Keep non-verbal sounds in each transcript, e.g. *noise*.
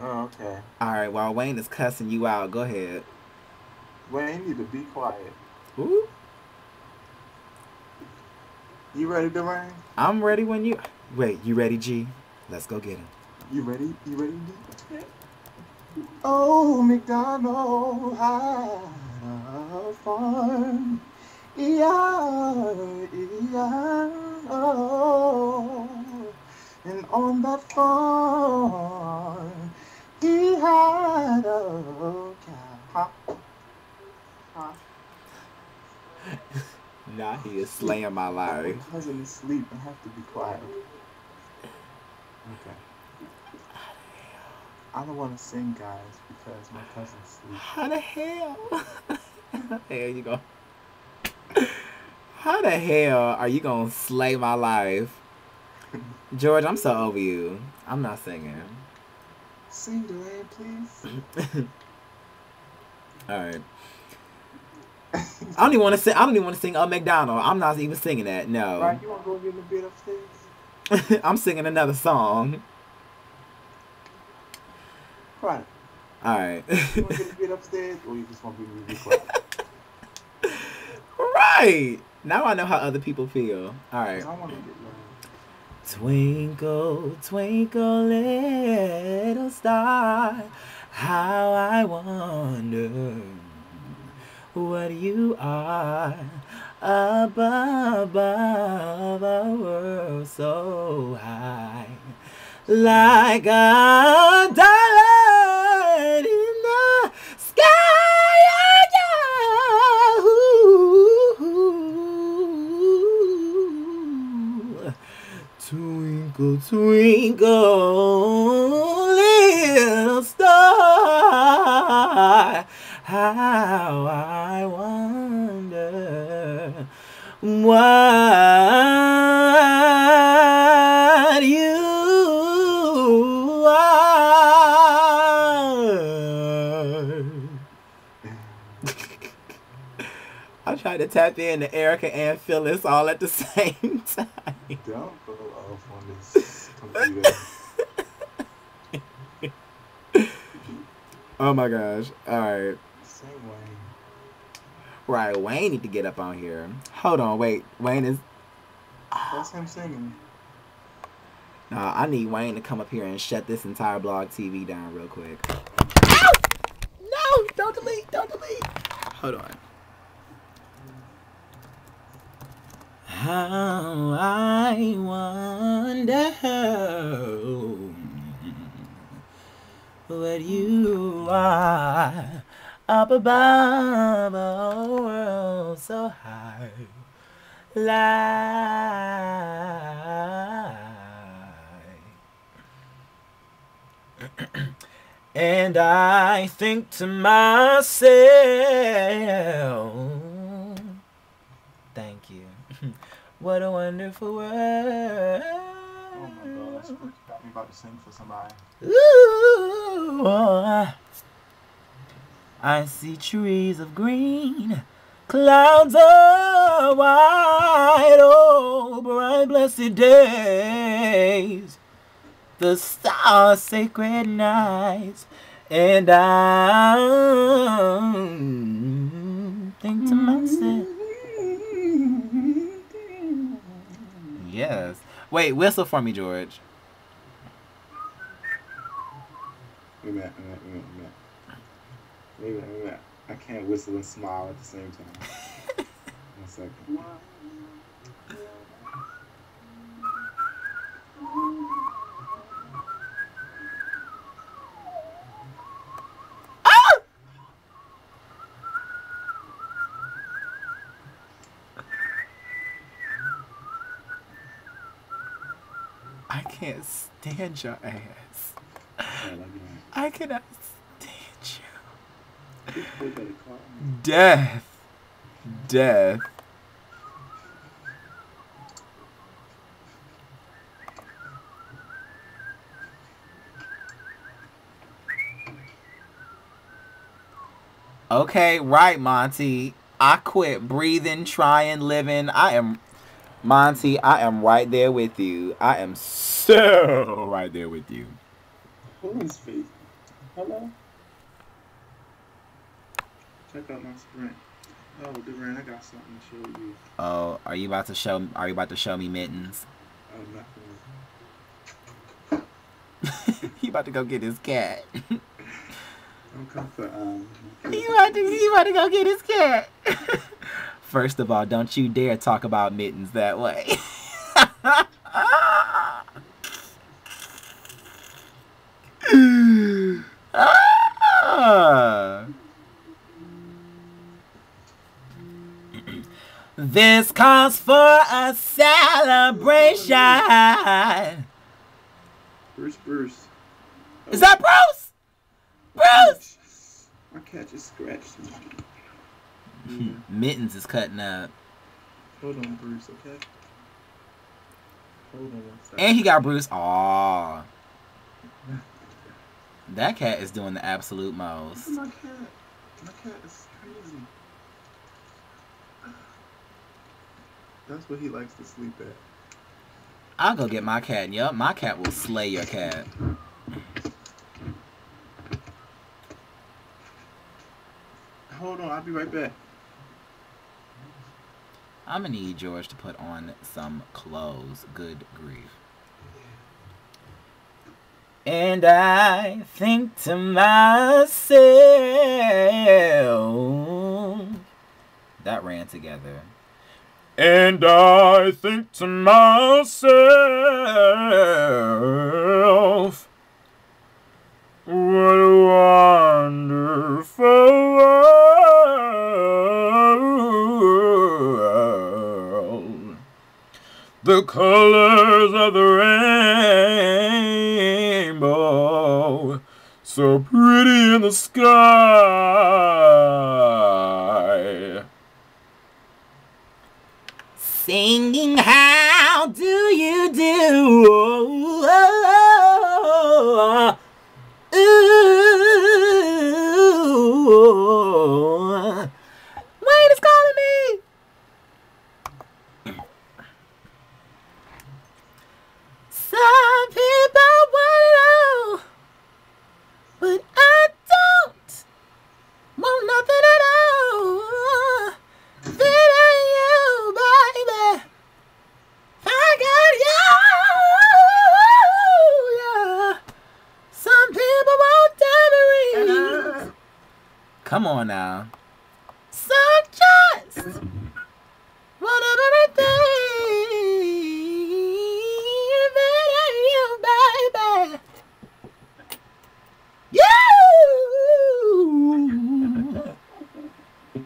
Oh, okay. All right, while Wayne is cussing you out, go ahead. Wayne, need to be quiet. Ooh. You ready, Dwayne? I'm ready when you. Wait, you ready, G? Let's go get him. You ready? You ready? Oh, McDonald had a farm. Yeah, yeah. Oh. And on that farm, he had a cow. Huh? Nah, he is slaying my life. My cousin is asleep. I have to be quiet. Okay. I don't want to sing, guys, because my cousin's asleep. How the hell? *laughs* How the hell you go? How the hell are you gonna slay my life? *laughs* George, I'm so over you. I'm not singing. Sing, Dwayne, please. *coughs* Alright. I don't even want to sing. I don't even want to sing "A McDonald." I'm not even singing that. No, Right, you want to go get in the bed upstairs? *laughs* I'm singing another song. Right. All right, You want to get in the bed upstairs, or you just want to be really quiet? *laughs* right. Now I know how other people feel. All right. Twinkle, twinkle, little star, how I wonder what you are above, above a world so high, like a diamond Twinkle, twinkle, little star, how I wonder what you are. *laughs* I tried to tap in to Erykah and Phyllis all at the *laughs* same time. Don't go off on this computer. Oh my gosh. Alright. Say Wayne. Right, Wayne need to get up on here. Hold on, wait. Wayne is That's him singing. Nah, I need Wayne to come up here and shut this entire BlogTV down real quick. Ow! No! Don't delete! Don't delete! Hold on. How I wonder what you are up above a world so high. *clears throat* And I think to myself, thank you. What a wonderful world. Oh my gosh. Got me about to sing for somebody. Ooh, I see trees of green, clouds of white, oh, bright blessed days, the stars sacred nights, and I think to myself, Wait, whistle for me, George. Wait a minute, wait a minute, wait a minute, wait a minute. Wait a minute, wait a minute. I can't whistle and smile at the same time. *laughs* One second. I can't stand your ass. Yeah, like that. I cannot stand you. This boy better call me. Death. Death. Okay, right, Monty. I quit breathing, trying, living. I am, Monty, I am right there with you. I am so *laughs* right there with you. Who is faith? Hello? Check out my sprint. Oh, Durand, I got something to show you. Oh, are you about to show? Are you about to show me mittens? Oh, not *laughs* he about to go get his cat. *laughs* Don't come for um. he about to he about to go get his cat. First of all, don't you dare talk about mittens that way. ah. *laughs* This calls for a celebration. Bruce, Bruce. Is that Bruce? Bruce! My cat just scratched me. Hmm, Mittens is cutting up. Hold on, Bruce, okay? Hold on one second. And he got Bruce. Aw. That cat is doing the absolute most. my cat. My cat is crazy. That's what he likes to sleep at. I'll go get my cat. Yup, my cat will slay your cat. Hold on, I'll be right back. I'm gonna need George to put on some clothes. Good grief. And I think to myself. That ran together. And I think to myself. What a wonderful world. The colors of the rainbow, so pretty in the sky. Singing, how do you do? Ooh. Wayne is calling me. Some people want it all, but I don't want nothing at all. That ain't you, baby. I got you. Yeah. Some people want diamonds. Come on now. Some just want everything. That ain't you, baby.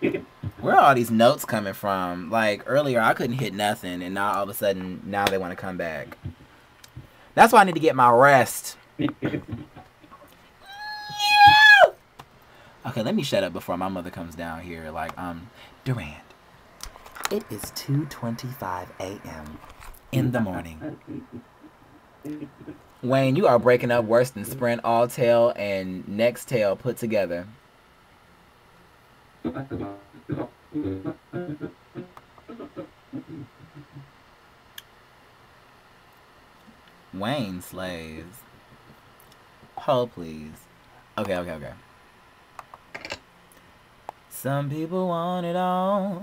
You. Where are all these notes coming from? Like earlier, I couldn't hit nothing, and now all of a sudden, now they want to come back. That's why I need to get my rest. *laughs* Okay, let me shut up before my mother comes down here. Like, um, Durand. It is 2:25 a.m. in the morning. *laughs* Wayne, you are breaking up worse than Sprint Alltel and Nextel put together. Wayne slays. Hold, please. Okay, okay, okay. Some people want it all,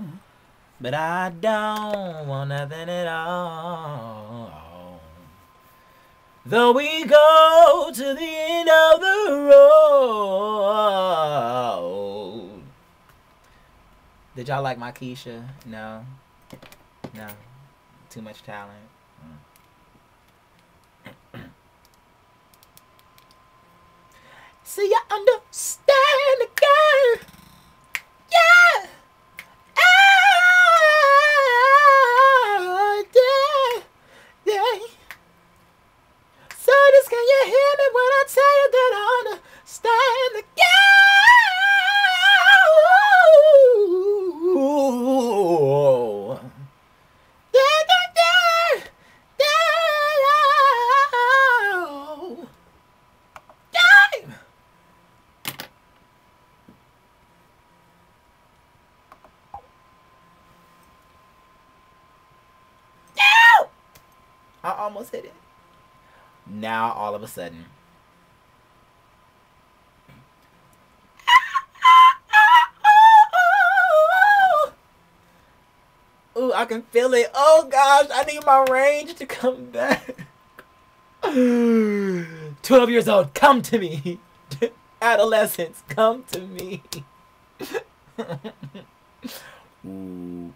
but I don't want nothing at all. Though we go to the end of the road. Did y'all like my Keisha? No? No. Too much talent? Mm. *clears throat* See, I understand I almost hit it. Now all of a sudden. *laughs* Ooh, I can feel it. Oh gosh, I need my range to come back. *sighs* 12 years old, come to me. *laughs* Adolescence, come to me. *laughs* Ooh.